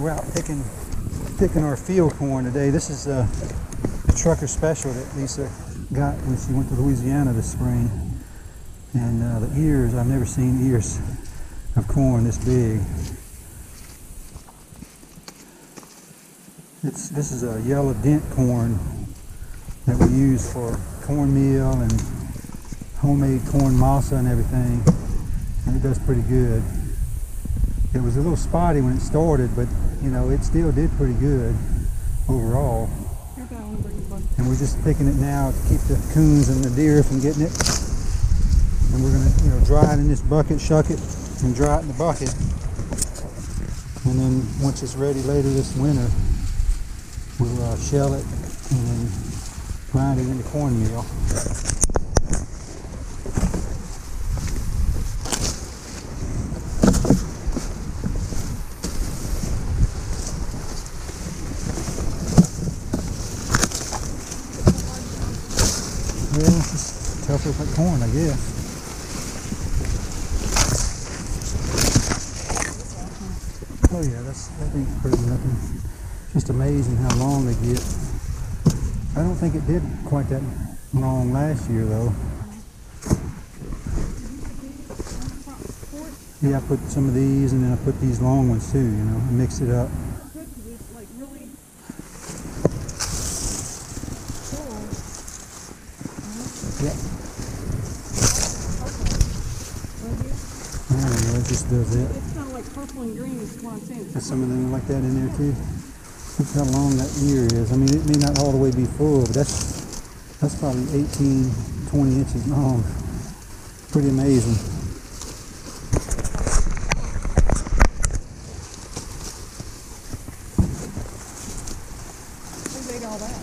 we're out picking picking our field corn today. This is a, the trucker special that Lisa got when she went to Louisiana this spring. And uh, the ears, I've never seen ears of corn this big. It's, this is a yellow dent corn that we use for cornmeal and homemade corn masa and everything. And it does pretty good. It was a little spotty when it started, but you know, it still did pretty good overall. And we're just picking it now to keep the coons and the deer from getting it. And we're gonna, you know, dry it in this bucket, shuck it, and dry it in the bucket. And then once it's ready later this winter, we'll uh, shell it and then grind it into cornmeal. Yeah, it's just tougher like corn, I guess. Oh yeah, that's that ain't pretty nothing. Just amazing how long they get. I don't think it did quite that long last year though. Yeah, I put some of these and then I put these long ones too, you know, I mixed it up. Yeah. I don't know, it just does it. It's kind of like purple and green is I'm. There's some of them like that in there too. Look how long that ear is. I mean, it may not all the way be full, but that's that's probably 18, 20 inches long. Pretty amazing. Who made all that?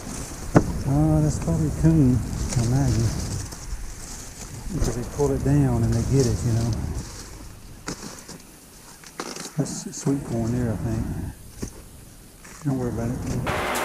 Uh, that's probably coon, I imagine. Because they pull it down and they get it, you know. That's sweet corn there, I think. Don't worry about it.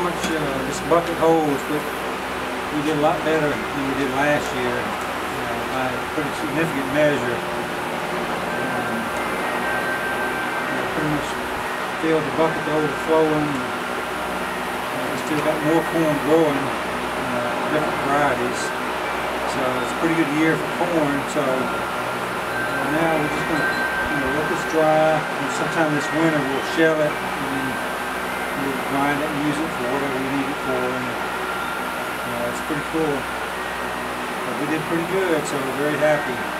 How much uh, this bucket holds, but we did a lot better than we did last year uh, by a pretty significant measure. Um, we pretty much filled the bucket to overflowing. Uh, we still got more corn growing, uh, different varieties. So it's a pretty good year for corn. So uh, now we're just going to you know, let this dry. And sometime this winter we'll shell it grind it and use it for whatever we need it for. And uh, it's pretty cool. But we did pretty good, so we're very happy.